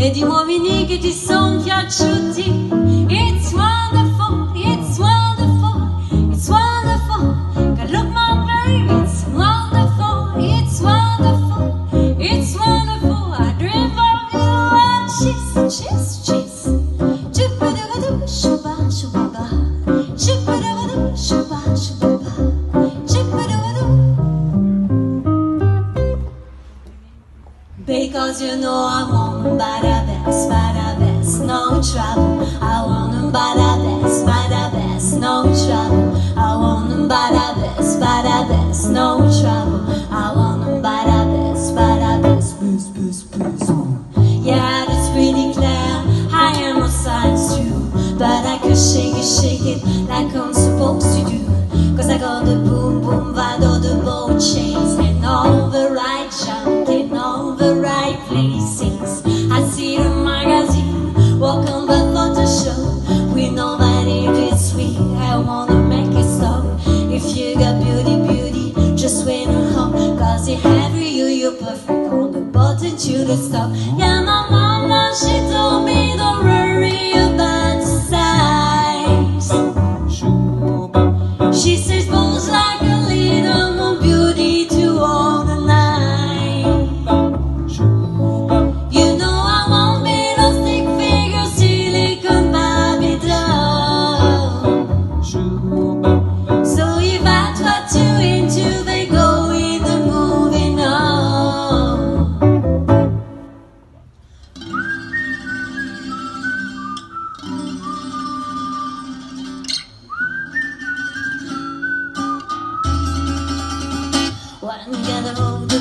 e di uomini che ti son piaciuti Because you know I'm on the best, no trouble. I want them the best, no trouble. I want them the best, no trouble. I want them badass, best, boost, boost, boost. Yeah, that's pretty clear. I am a science too, but I could shake it, shake it like a the stuff and gather all the